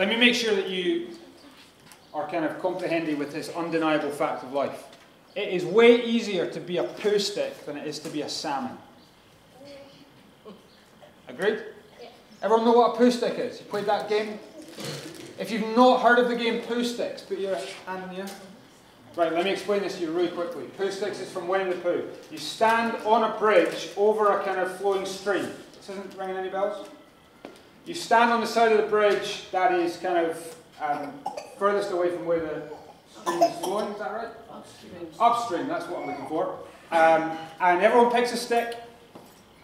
let me make sure that you are kind of comprehending with this undeniable fact of life. It is way easier to be a poo stick than it is to be a salmon. Agreed? Everyone know what a poo stick is? You played that game? If you've not heard of the game Poo Sticks, put your hand in the air. Right, let me explain this to you really quickly. Poo Sticks is from Winnie the Pooh. You stand on a bridge over a kind of flowing stream. This isn't ringing any bells? You stand on the side of the bridge that is kind of um, furthest away from where the stream is flowing, is that right? Upstream. Upstream, that's what I'm looking for. Um, and everyone picks a stick,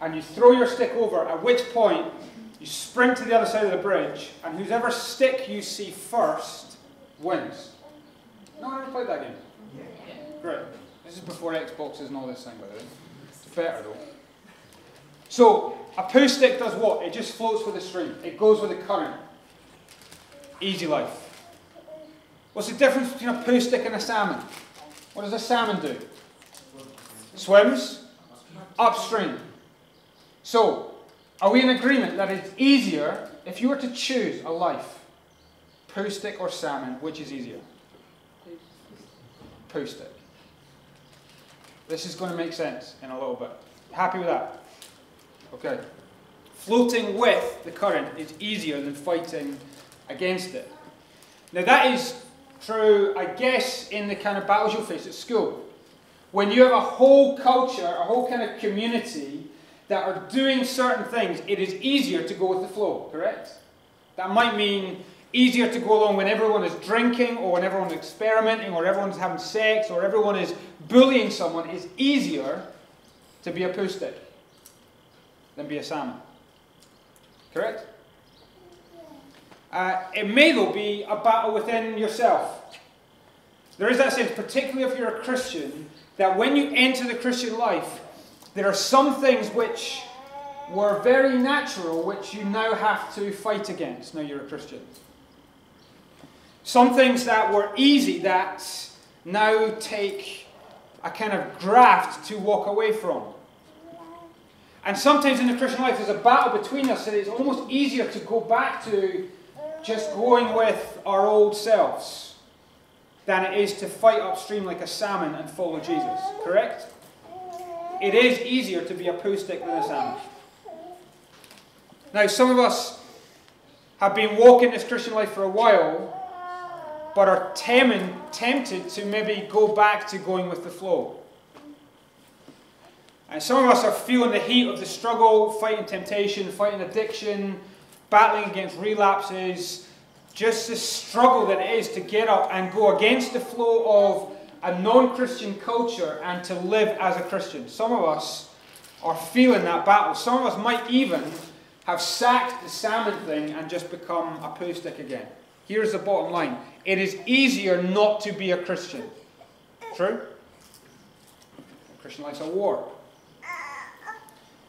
and you throw your stick over, at which point you sprint to the other side of the bridge, and whoever stick you see first wins. No I ever played that game? Yeah. Great. This is before Xboxes and all this thing, by the way. Better though. So, a poo stick does what? It just floats with the stream. It goes with the current. Easy life. What's the difference between a poo stick and a salmon? What does a salmon do? Swims upstream. So, are we in agreement that it's easier if you were to choose a life, poo stick or salmon, which is easier? Poo stick. This is going to make sense in a little bit. Happy with that? Okay. Floating with the current is easier than fighting against it. Now, that is true, I guess, in the kind of battles you'll face at school. When you have a whole culture, a whole kind of community that are doing certain things, it is easier to go with the flow, correct? That might mean easier to go along when everyone is drinking or when everyone's experimenting or everyone's having sex or everyone is bullying someone. It's easier to be a poo than be a salmon. Correct? Uh, it may, though, be a battle within yourself. There is that sense, particularly if you're a Christian, that when you enter the Christian life, there are some things which were very natural which you now have to fight against now you're a Christian. Some things that were easy that now take a kind of graft to walk away from. And sometimes in the Christian life, there's a battle between us, and it's almost easier to go back to just going with our old selves than it is to fight upstream like a salmon and follow Jesus. Correct? It is easier to be a poo stick than a salmon. Now, some of us have been walking this Christian life for a while, but are tempted to maybe go back to going with the flow. And some of us are feeling the heat of the struggle, fighting temptation, fighting addiction, battling against relapses, just the struggle that it is to get up and go against the flow of a non Christian culture and to live as a Christian. Some of us are feeling that battle. Some of us might even have sacked the salmon thing and just become a poo stick again. Here's the bottom line it is easier not to be a Christian. True? Christian life's a war.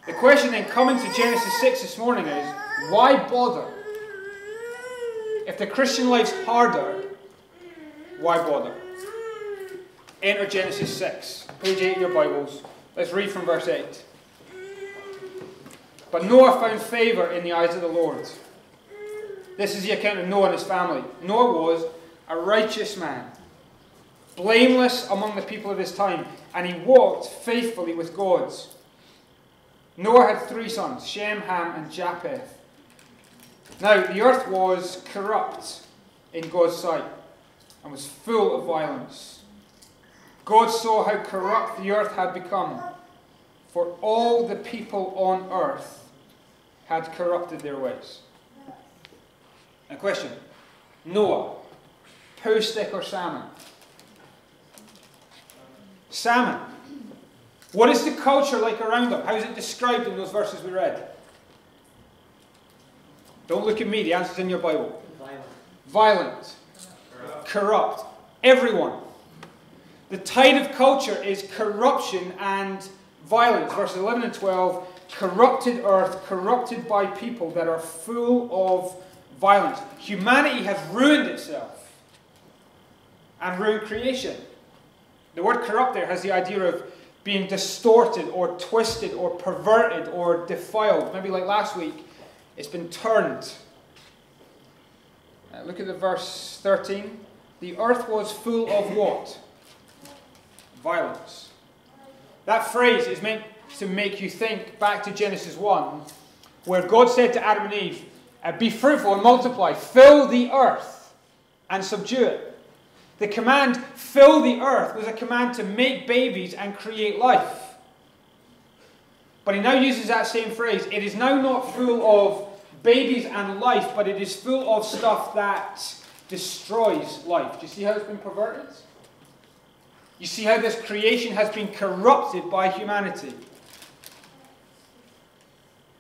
The question then coming to Genesis 6 this morning is why bother? If the Christian life's harder, why bother? Enter Genesis 6, page 8 in your Bibles. Let's read from verse 8. But Noah found favor in the eyes of the Lord. This is the account of Noah and his family. Noah was a righteous man, blameless among the people of his time, and he walked faithfully with God. Noah had three sons, Shem, Ham, and Japheth. Now, the earth was corrupt in God's sight and was full of violence. God saw how corrupt the earth had become, for all the people on earth had corrupted their ways. A question Noah, poo stick or salmon? Salmon. What is the culture like around them? How is it described in those verses we read? Don't look at me, the answer's in your Bible. Violent. Violent, corrupt, everyone. The tide of culture is corruption and violence. Verses 11 and 12 corrupted earth, corrupted by people that are full of violence. Humanity has ruined itself and ruined creation. The word corrupt there has the idea of being distorted or twisted or perverted or defiled. Maybe like last week, it's been turned. Uh, look at the verse 13. The earth was full of what? Violence. That phrase is meant to make you think back to Genesis 1, where God said to Adam and Eve, uh, Be fruitful and multiply, fill the earth and subdue it. The command, fill the earth, was a command to make babies and create life. But he now uses that same phrase. It is now not full of babies and life, but it is full of stuff that destroys life. Do you see how it's been perverted? You see how this creation has been corrupted by humanity.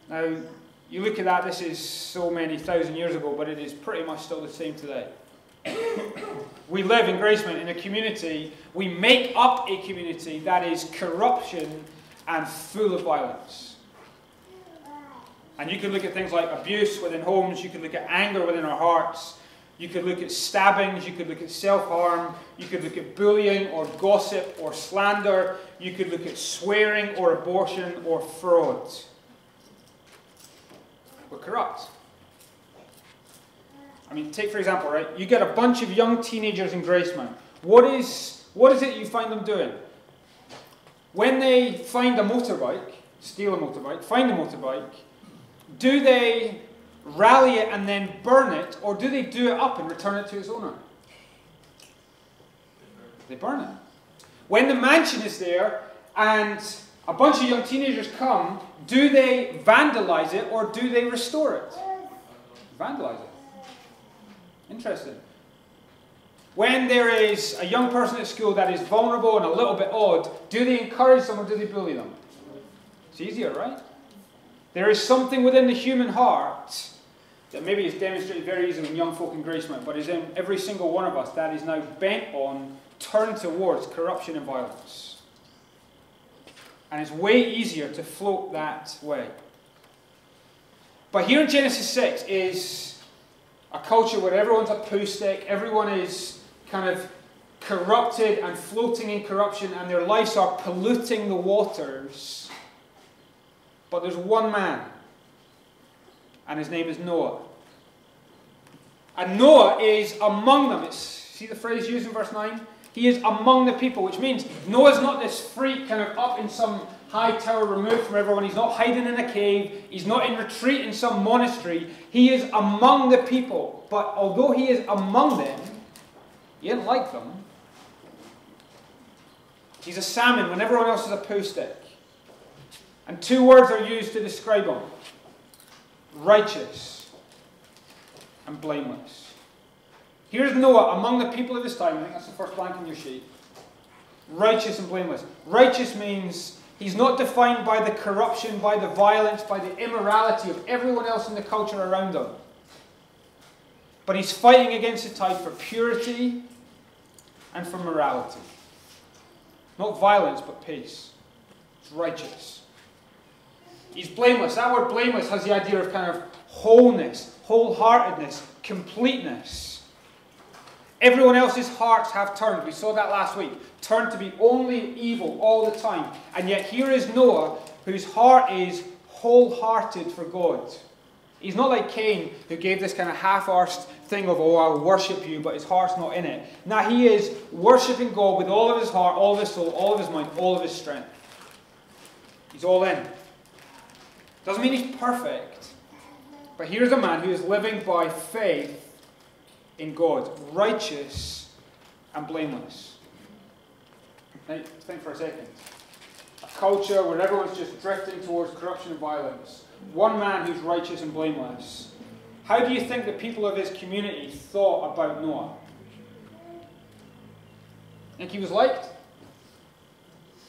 Now, you look at that, this is so many thousand years ago, but it is pretty much still the same today. We live in Gracemount in a community, we make up a community that is corruption and full of violence. And you could look at things like abuse within homes, you could look at anger within our hearts, you could look at stabbings, you could look at self harm, you could look at bullying or gossip or slander, you could look at swearing or abortion or fraud. We're corrupt. I mean, take for example, right? You get a bunch of young teenagers in Gracemount. What is, what is it you find them doing? When they find a motorbike, steal a motorbike, find a motorbike, do they rally it and then burn it, or do they do it up and return it to its owner? They burn it. When the mansion is there and a bunch of young teenagers come, do they vandalize it or do they restore it? Vandalize it. Interesting. When there is a young person at school that is vulnerable and a little bit odd, do they encourage them or do they bully them? It's easier, right? There is something within the human heart that maybe is demonstrated very easily in young folk in Gracemount, but is in every single one of us that is now bent on, turned towards corruption and violence. And it's way easier to float that way. But here in Genesis 6 is a culture where everyone's a poo stick, everyone is kind of corrupted and floating in corruption, and their lives are polluting the waters. But there's one man, and his name is Noah. And Noah is among them. It's, see the phrase used in verse 9? He is among the people, which means Noah's not this freak kind of up in some high tower removed from everyone. He's not hiding in a cave. He's not in retreat in some monastery. He is among the people. But although he is among them, he didn't like them. He's a salmon when everyone else is a poo stick. And two words are used to describe him righteous and blameless. Here's Noah among the people of his time. I think that's the first blank in your sheet. Righteous and blameless. Righteous means he's not defined by the corruption, by the violence, by the immorality of everyone else in the culture around him. But he's fighting against the tide for purity and for morality. Not violence, but peace. It's righteous. He's blameless. That word blameless has the idea of kind of wholeness, wholeheartedness, completeness. Everyone else's hearts have turned. We saw that last week. Turned to be only evil all the time. And yet here is Noah, whose heart is wholehearted for God. He's not like Cain, who gave this kind of half-arsed thing of, oh, I'll worship you, but his heart's not in it. Now he is worshipping God with all of his heart, all of his soul, all of his mind, all of his strength. He's all in. Doesn't mean he's perfect, but here's a man who is living by faith in God, righteous and blameless. Now, think for a second. A culture where everyone's just drifting towards corruption and violence. One man who's righteous and blameless. How do you think the people of his community thought about Noah? Think he was liked?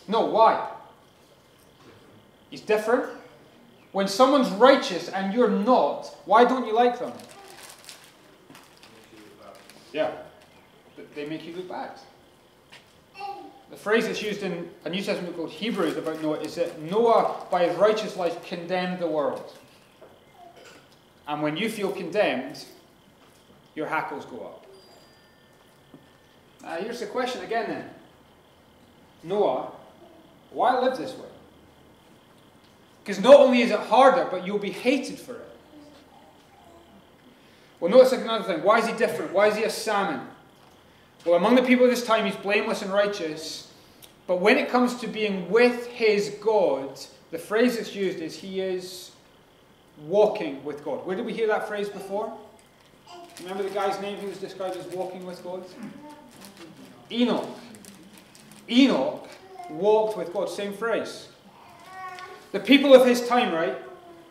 No, why? He's different. When someone's righteous and you're not, why don't you like them? Yeah, they make you look bad. The phrase that's used in a New Testament called Hebrews about Noah is that Noah, by his righteous life, condemned the world. And when you feel condemned, your hackles go up. Now, here's the question again then Noah, why live this way? Because not only is it harder, but you'll be hated for it. Well, notice another thing. Why is he different? Why is he a salmon? Well, among the people of this time, he's blameless and righteous. But when it comes to being with his God, the phrase that's used is he is walking with God. Where did we hear that phrase before? Remember the guy's name who was described as walking with God? Enoch. Enoch walked with God. Same phrase. The people of his time, right,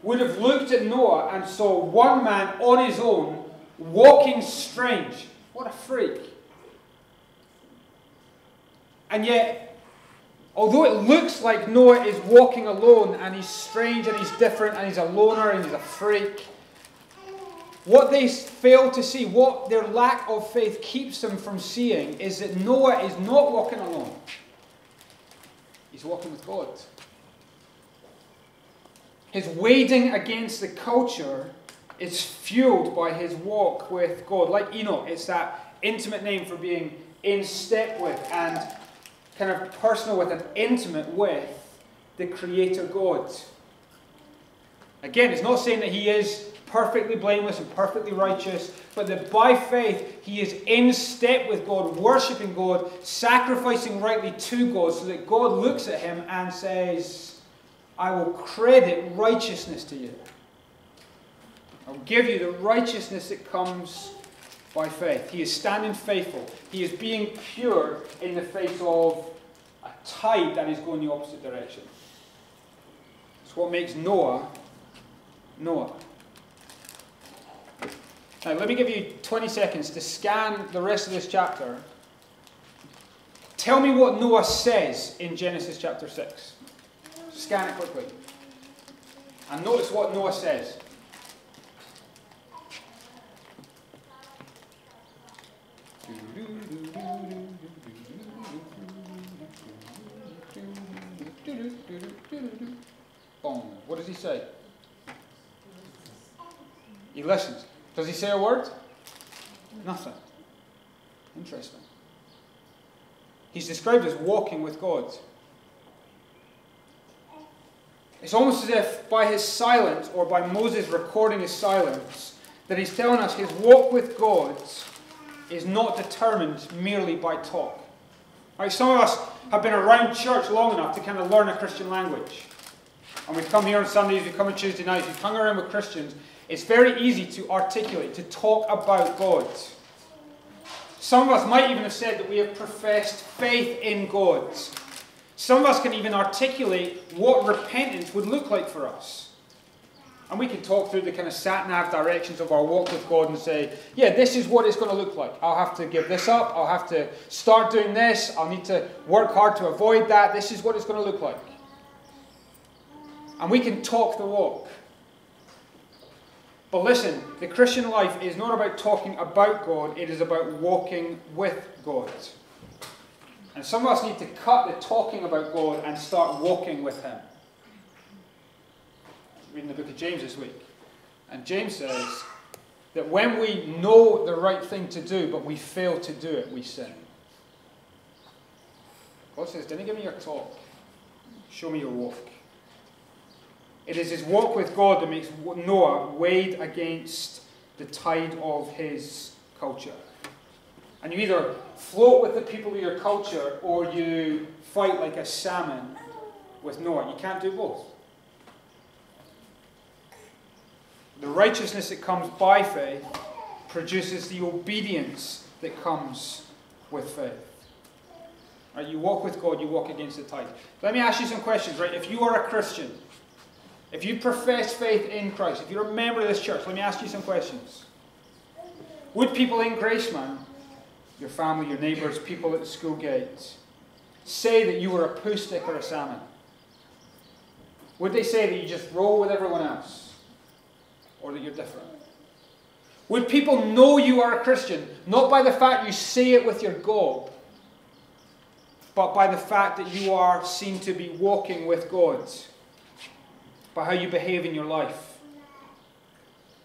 would have looked at Noah and saw one man on his own walking strange. What a freak. And yet, although it looks like Noah is walking alone and he's strange and he's different and he's a loner and he's a freak, what they fail to see, what their lack of faith keeps them from seeing, is that Noah is not walking alone. He's walking with God. His wading against the culture is fueled by his walk with God. Like Enoch, it's that intimate name for being in step with and kind of personal with and intimate with the Creator God. Again, it's not saying that he is perfectly blameless and perfectly righteous, but that by faith he is in step with God, worshipping God, sacrificing rightly to God, so that God looks at him and says, I will credit righteousness to you. I'll give you the righteousness that comes by faith. He is standing faithful. He is being pure in the face of a tide that is going the opposite direction. It's what makes Noah Noah. Now, let me give you 20 seconds to scan the rest of this chapter. Tell me what Noah says in Genesis chapter 6. Scan it quickly. And notice what Noah says. Boom. What does he say? He listens. Does he say a word? Nothing. Interesting. He's described as walking with God. It's almost as if by his silence, or by Moses recording his silence, that he's telling us his walk with God is not determined merely by talk. Right, some of us have been around church long enough to kind of learn a Christian language. And we've come here on Sundays, we come on Tuesday nights, we've hung around with Christians. It's very easy to articulate, to talk about God. Some of us might even have said that we have professed faith in God. Some of us can even articulate what repentance would look like for us. And we can talk through the kind of sat nav directions of our walk with God and say, yeah, this is what it's going to look like. I'll have to give this up. I'll have to start doing this. I'll need to work hard to avoid that. This is what it's going to look like. And we can talk the walk. But listen, the Christian life is not about talking about God, it is about walking with God. And some of us need to cut the talking about God and start walking with Him. I'm Reading the book of James this week. And James says that when we know the right thing to do, but we fail to do it, we sin. God says, Didn't give me your talk, show me your walk. It is his walk with God that makes Noah wade against the tide of his culture. And you either float with the people of your culture or you fight like a salmon with Noah. You can't do both. The righteousness that comes by faith produces the obedience that comes with faith. Right, you walk with God, you walk against the tide. Let me ask you some questions, right? If you are a Christian, if you profess faith in Christ, if you're a member of this church, let me ask you some questions. Would people in Gracemount, your family, your neighbours, people at the school gates, say that you were a poo stick or a salmon? Would they say that you just roll with everyone else? Or that you're different? Would people know you are a Christian, not by the fact you say it with your gob, but by the fact that you are seen to be walking with God? by how you behave in your life.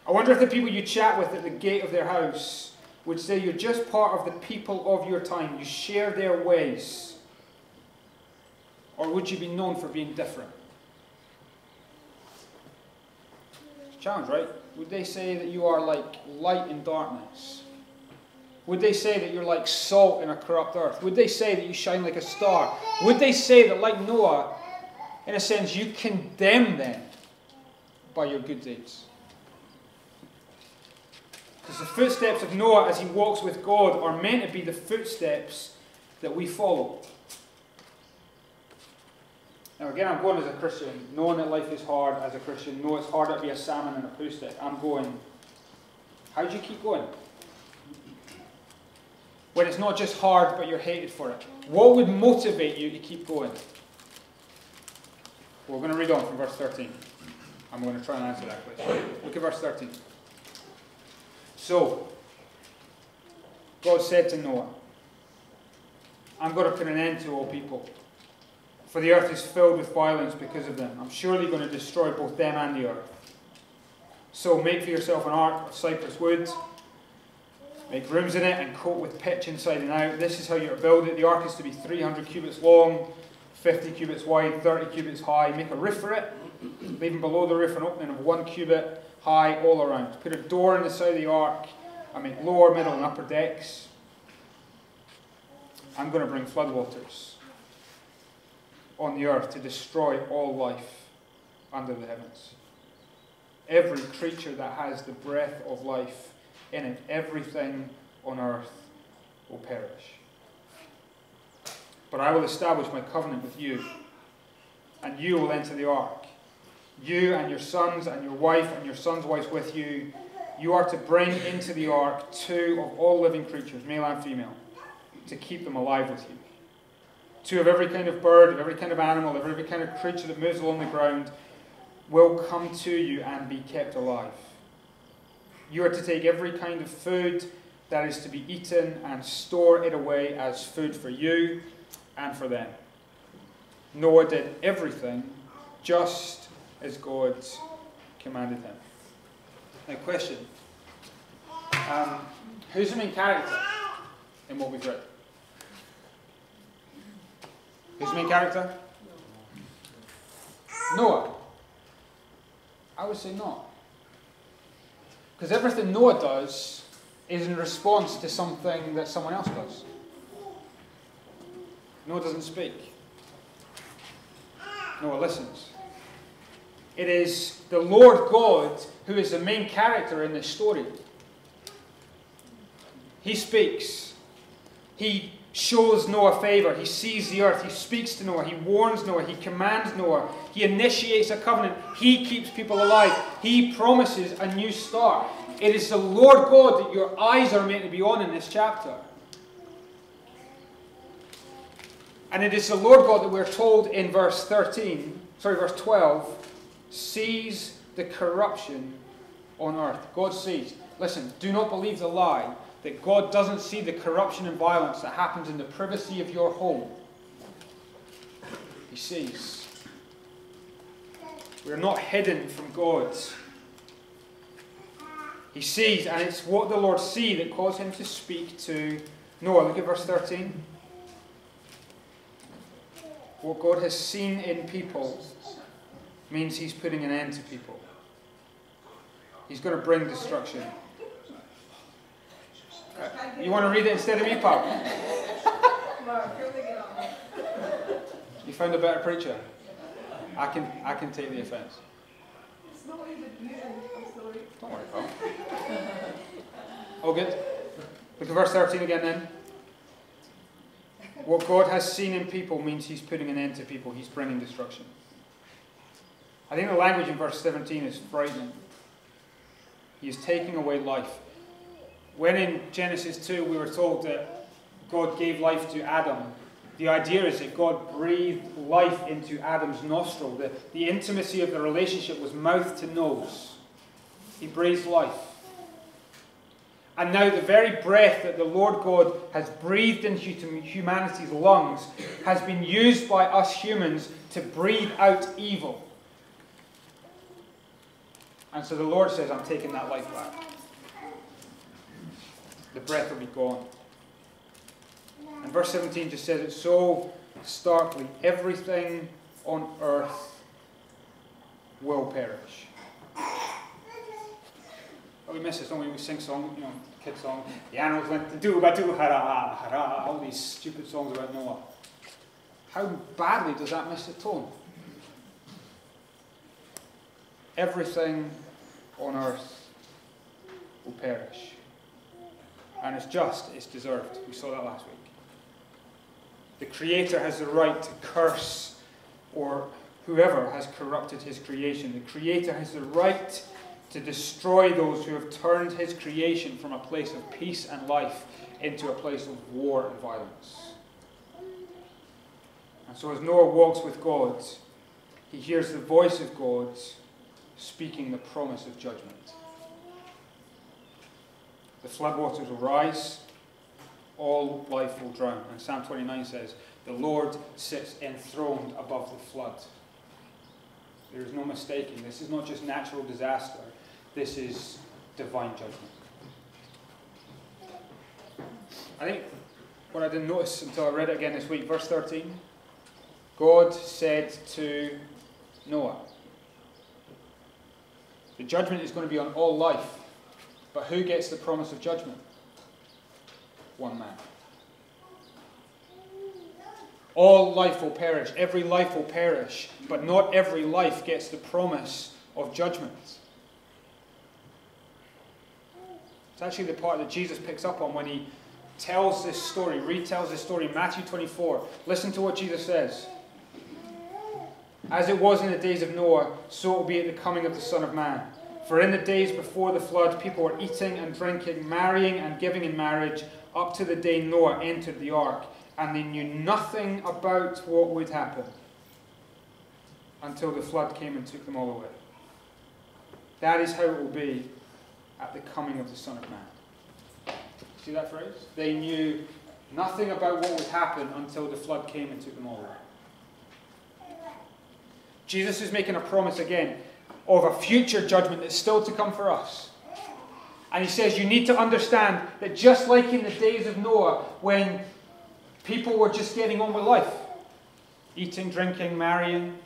I wonder if the people you chat with at the gate of their house would say you're just part of the people of your time, you share their ways. Or would you be known for being different? Challenge, right? Would they say that you are like light in darkness? Would they say that you're like salt in a corrupt earth? Would they say that you shine like a star? Would they say that, like Noah, in a sense, you condemn them by your good deeds? Because the footsteps of Noah as he walks with God are meant to be the footsteps that we follow. Now, again, I'm going as a Christian, knowing that life is hard as a Christian, know it's harder to be a salmon and a poo stick. I'm going, how do you keep going? When it's not just hard, but you're hated for it. What would motivate you to keep going? We're going to read on from verse 13. I'm going to try and answer that question. Look at verse 13. So, God said to Noah, I'm going to put an end to all people for the earth is filled with violence because of them. I'm surely going to destroy both them and the earth. So make for yourself an ark of cypress wood. Make rooms in it and coat with pitch inside and out. This is how you're to build it. The ark is to be 300 cubits long, 50 cubits wide, 30 cubits high. Make a roof for it, leaving below the roof an opening of one cubit high all around. Put a door in the side of the ark I mean, lower, middle, and upper decks. I'm going to bring floodwaters on the earth to destroy all life under the heavens. Every creature that has the breath of life in it, everything on earth will perish. But I will establish my covenant with you, and you will enter the ark. You and your sons and your wife and your son's wives with you. You are to bring into the ark two of all living creatures, male and female, to keep them alive with you two of every kind of bird, of every kind of animal, of every kind of creature that moves along the ground will come to you and be kept alive. You are to take every kind of food that is to be eaten and store it away as food for you and for them. Noah did everything just as God commanded him. Now, question um, Who's the main character in what we've read? Who's the main character? Noah. I would say not. Because everything Noah does is in response to something that someone else does. Noah doesn't speak. Noah listens. It is the Lord God who is the main character in this story. He speaks. He shows Noah favor. He sees the earth. He speaks to Noah. He warns Noah. He commands Noah. He initiates a covenant. He keeps people alive. He promises a new start. It is the Lord God that your eyes are meant to be on in this chapter. And it is the Lord God that we're told in verse 13, sorry, verse 12, sees the corruption on earth. God sees. Listen, do not believe the lie that God doesn't see the corruption and violence that happens in the privacy of your home. He sees. We're not hidden from God. He sees, and it's what the Lord sees that caused him to speak to Noah. Look at verse 13. What God has seen in people means he's putting an end to people. He's going to bring destruction. You want to read it instead of me, Pop? you found a better preacher? I can, I can take the offence. Don't worry, Pop. All good? Look at verse 13 again then. What God has seen in people means He's putting an end to people, He's bringing destruction. I think the language in verse 17 is frightening. He is taking away life. When in Genesis 2 we were told that God gave life to Adam, the idea is that God breathed life into Adam's nostril. The, the intimacy of the relationship was mouth to nose. He breathed life. And now, the very breath that the Lord God has breathed into humanity's lungs has been used by us humans to breathe out evil. And so the Lord says, I'm taking that life back the breath will be gone. And verse 17 just says it so starkly everything on earth will perish. we miss this, don't we? We sing song, you know, kid song. The animals went to do ba do hara hara. All these stupid songs about Noah. How badly does that miss the tone? Everything on earth will perish. And it's just, it's deserved. We saw that last week. The Creator has the right to curse or whoever has corrupted his creation. The Creator has the right to destroy those who have turned his creation from a place of peace and life into a place of war and violence. And so, as Noah walks with God, he hears the voice of God speaking the promise of judgment. The floodwaters will rise, all life will drown. And Psalm 29 says, The Lord sits enthroned above the flood. There is no mistaking. This is not just natural disaster, this is divine judgment. I think what I didn't notice until I read it again this week, verse 13 God said to Noah, The judgment is going to be on all life. But who gets the promise of judgment? One man. All life will perish. Every life will perish. But not every life gets the promise of judgment. It's actually the part that Jesus picks up on when he tells this story, retells this story, Matthew 24. Listen to what Jesus says. As it was in the days of Noah, so it will be at the coming of the Son of Man. For in the days before the flood, people were eating and drinking, marrying and giving in marriage, up to the day Noah entered the ark, and they knew nothing about what would happen until the flood came and took them all away. That is how it will be at the coming of the Son of Man. See that phrase? They knew nothing about what would happen until the flood came and took them all away. Jesus is making a promise again of a future judgment that's still to come for us. And he says, You need to understand that just like in the days of Noah, when people were just getting on with life, eating, drinking, marrying,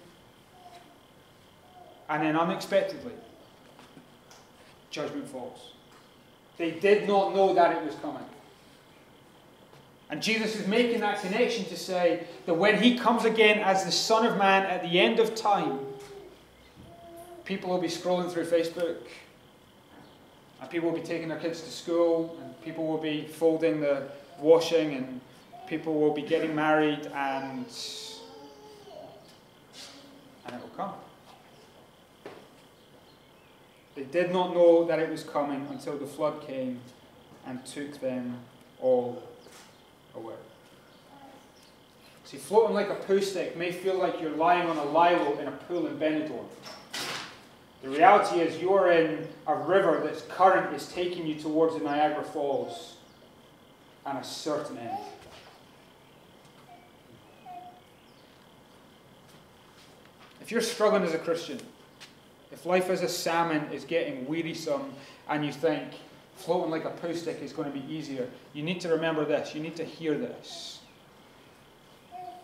and then unexpectedly, judgment falls. They did not know that it was coming. And Jesus is making that connection to say that when he comes again as the Son of Man at the end of time, people will be scrolling through Facebook, and people will be taking their kids to school, and people will be folding the washing, and people will be getting married, and and it will come. They did not know that it was coming until the flood came and took them all away. See, floating like a poo stick may feel like you're lying on a lilo in a pool in Benidorm. The reality is you're in a river that's current is taking you towards the Niagara Falls and a certain end. If you're struggling as a Christian, if life as a salmon is getting wearisome and you think floating like a poo stick is going to be easier, you need to remember this. You need to hear this.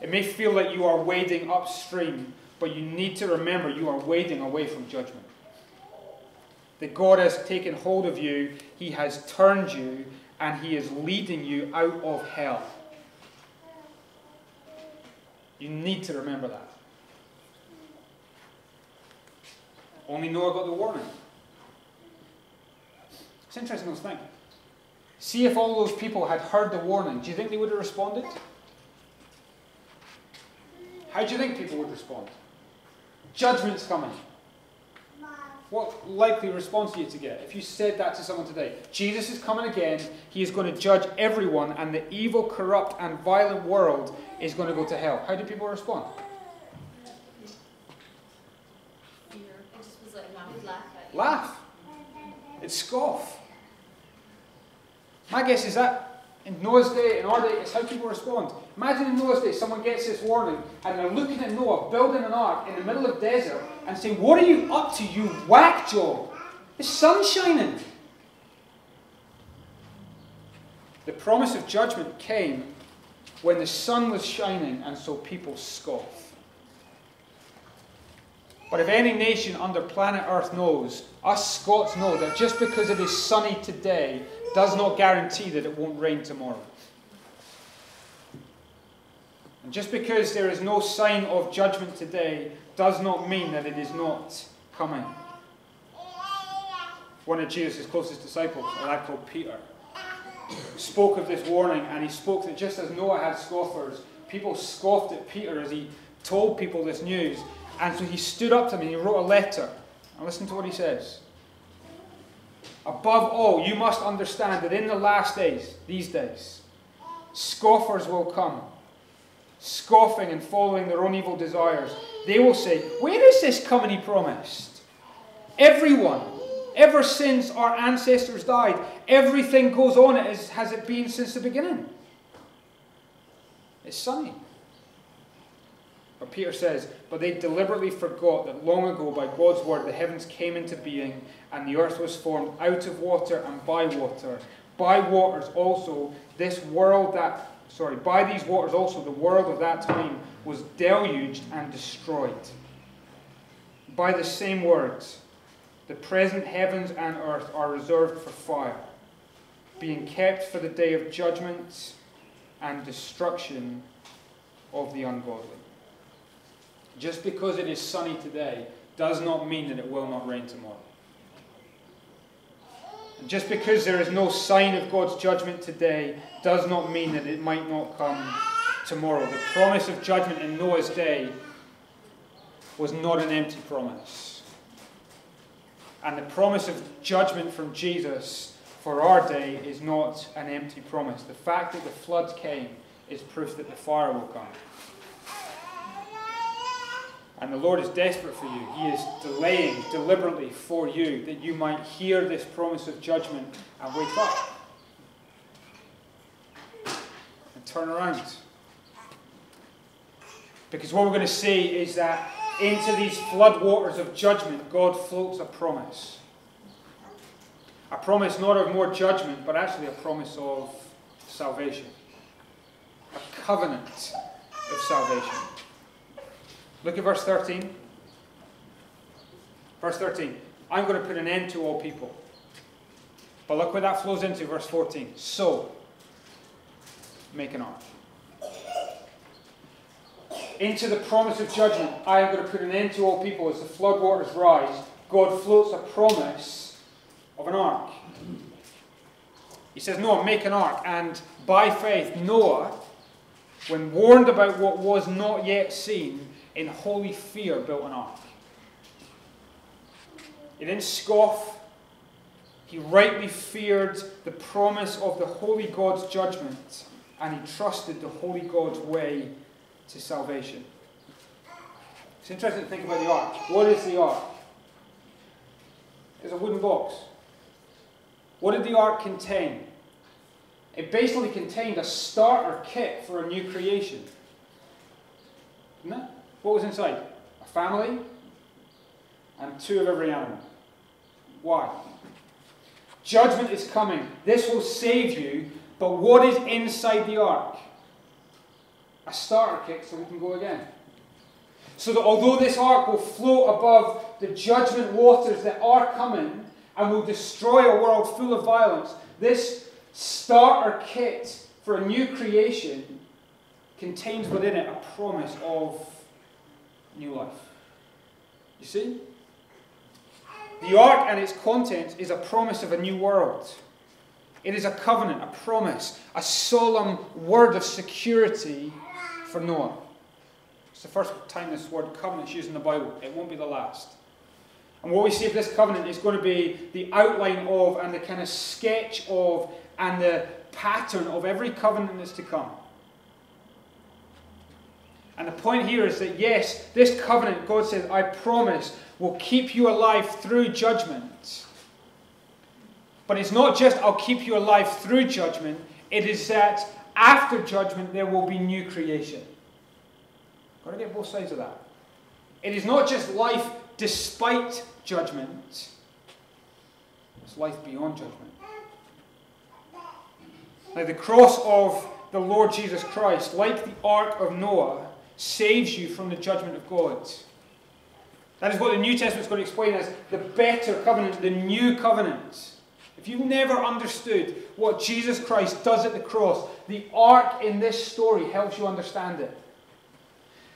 It may feel like you are wading upstream, but you need to remember you are wading away from judgment. That God has taken hold of you, He has turned you, and He is leading you out of hell. You need to remember that. Only Noah got the warning. It's interesting to think. See if all those people had heard the warning, do you think they would have responded? How do you think people would respond? Judgment's coming. What likely response are you to get if you said that to someone today? Jesus is coming again. He is going to judge everyone, and the evil, corrupt, and violent world is going to go to hell. How do people respond? Laugh. It's scoff. My guess is that in Noah's day, in our day, it's how people respond. Imagine in Noah's day, someone gets this warning and they're looking at Noah building an ark in the middle of the desert and say, What are you up to, you whack job? The sun's shining. The promise of judgment came when the sun was shining, and so people scoff. But if any nation under planet Earth knows, us Scots know that just because it is sunny today does not guarantee that it won't rain tomorrow. And just because there is no sign of judgment today does not mean that it is not coming. One of Jesus' closest disciples, a lad called Peter, spoke of this warning and he spoke that just as Noah had scoffers, people scoffed at Peter as he told people this news. And so he stood up to them and he wrote a letter. And listen to what he says. Above all, you must understand that in the last days, these days, scoffers will come, scoffing and following their own evil desires. They will say, Where is this coming he promised? Everyone, ever since our ancestors died, everything goes on as has it been since the beginning. It's sunny. Peter says, But they deliberately forgot that long ago, by God's word, the heavens came into being, and the earth was formed out of water and by water. By waters also, this world that, sorry, by these waters also, the world of that time was deluged and destroyed. By the same words, the present heavens and earth are reserved for fire, being kept for the day of judgment and destruction of the ungodly. Just because it is sunny today does not mean that it will not rain tomorrow. And just because there is no sign of God's judgment today does not mean that it might not come tomorrow. The promise of judgment in Noah's day was not an empty promise. And the promise of judgment from Jesus for our day is not an empty promise. The fact that the floods came is proof that the fire will come. And the Lord is desperate for you. He is delaying deliberately for you that you might hear this promise of judgment and wake up and turn around. Because what we're going to see is that into these floodwaters of judgment, God floats a promise. A promise not of more judgment, but actually a promise of salvation. A covenant of salvation. Look at verse 13. Verse 13. I'm going to put an end to all people. But look where that flows into, verse 14. So, make an ark. Into the promise of judgment, I am going to put an end to all people as the floodwaters rise. God floats a promise of an ark. He says, Noah, make an ark. And by faith, Noah, when warned about what was not yet seen, in holy fear built an ark. He didn't scoff. He rightly feared the promise of the holy God's judgment, and he trusted the holy God's way to salvation. It's interesting to think about the ark. What is the ark? It's a wooden box. What did the ark contain? It basically contained a starter kit for a new creation. Didn't it? What was inside? A family and two of every animal. Why? Judgment is coming. This will save you. But what is inside the ark? A starter kit so we can go again. So that although this ark will float above the judgment waters that are coming and will destroy a world full of violence, this starter kit for a new creation contains within it a promise of new life. You see? The ark and its contents is a promise of a new world. It is a covenant, a promise, a solemn word of security for Noah. It's the first time this word covenant is used in the Bible. It won't be the last. And what we see of this covenant is going to be the outline of and the kind of sketch of and the pattern of every covenant that's to come. And the point here is that yes, this covenant, God says, I promise, will keep you alive through judgment. But it's not just I'll keep you alive through judgment, it is that after judgment there will be new creation. Got to get both sides of that. It is not just life despite judgment, it's life beyond judgment. Now, the cross of the Lord Jesus Christ, like the ark of Noah, saves you from the judgment of God. That is what the New Testament is going to explain as the better covenant, the new covenant. If you've never understood what Jesus Christ does at the cross, the ark in this story helps you understand it.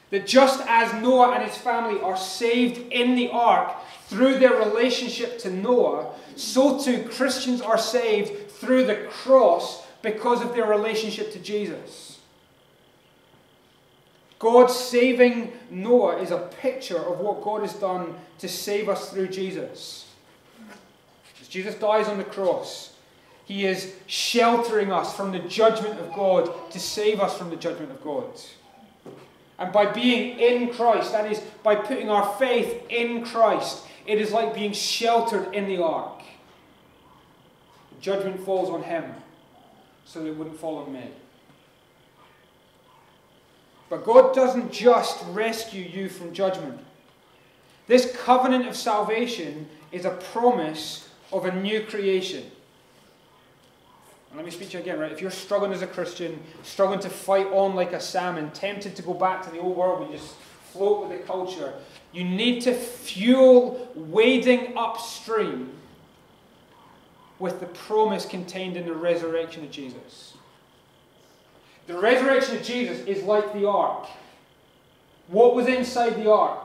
That just as Noah and his family are saved in the ark through their relationship to Noah, so too Christians are saved through the cross because of their relationship to Jesus. God saving Noah is a picture of what God has done to save us through Jesus. As Jesus dies on the cross, he is sheltering us from the judgment of God to save us from the judgment of God. And by being in Christ, that is, by putting our faith in Christ, it is like being sheltered in the ark. The judgment falls on him, so that it wouldn't fall on me. But God doesn't just rescue you from judgment. This covenant of salvation is a promise of a new creation. And let me speak to you again, right? If you're struggling as a Christian, struggling to fight on like a salmon, tempted to go back to the old world and just float with the culture, you need to fuel wading upstream with the promise contained in the resurrection of Jesus. The resurrection of Jesus is like the ark. What was inside the ark?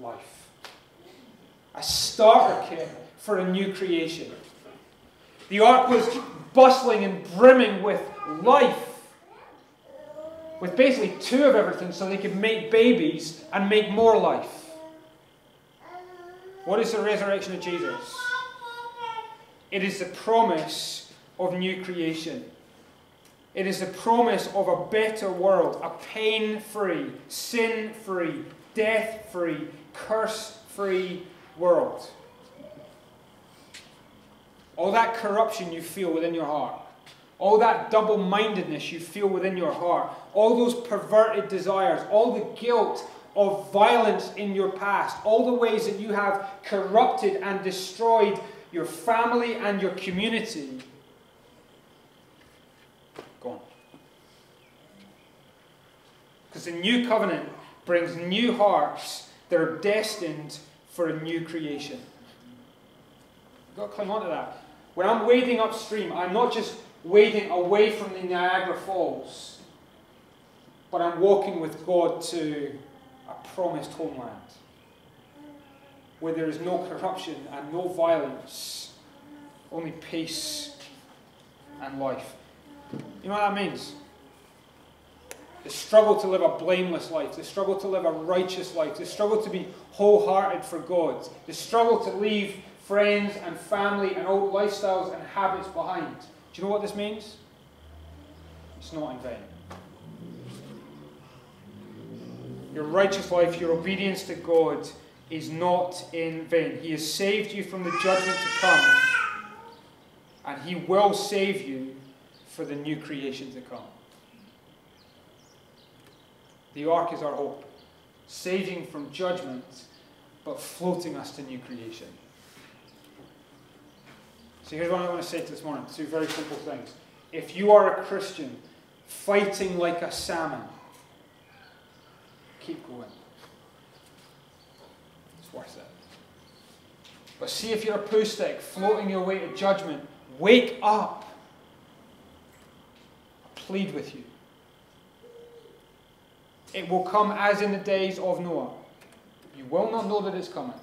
Life. A starter kit for a new creation. The ark was bustling and brimming with life. With basically two of everything so they could make babies and make more life. What is the resurrection of Jesus? It is the promise of new creation. It is the promise of a better world, a pain free, sin free, death free, curse free world. All that corruption you feel within your heart, all that double mindedness you feel within your heart, all those perverted desires, all the guilt of violence in your past, all the ways that you have corrupted and destroyed your family and your community Because the new covenant brings new hearts that are destined for a new creation. You've got to cling on to that. When I'm wading upstream, I'm not just wading away from the Niagara Falls, but I'm walking with God to a promised homeland where there is no corruption and no violence, only peace and life. You know what that means? The struggle to live a blameless life, the struggle to live a righteous life, the struggle to be wholehearted for God, the struggle to leave friends and family and old lifestyles and habits behind. Do you know what this means? It's not in vain. Your righteous life, your obedience to God is not in vain. He has saved you from the judgment to come, and He will save you for the new creation to come. The ark is our hope, saving from judgment, but floating us to new creation. So here's what I want to say to this morning two very simple things. If you are a Christian fighting like a salmon, keep going. It's worth it. But see if you're a poo stick floating your way to judgment, wake up. I plead with you. It will come as in the days of Noah. You will not know that it's coming.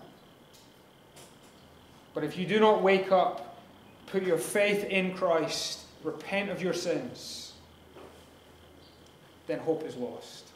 But if you do not wake up, put your faith in Christ, repent of your sins, then hope is lost.